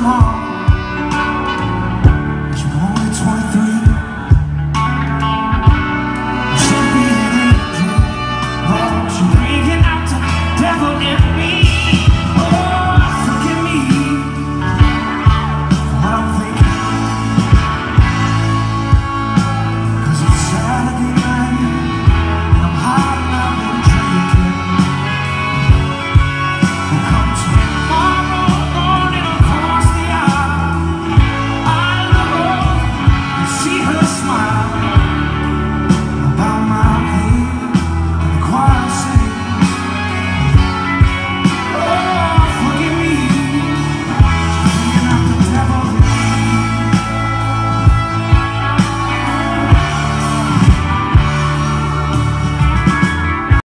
someone smile.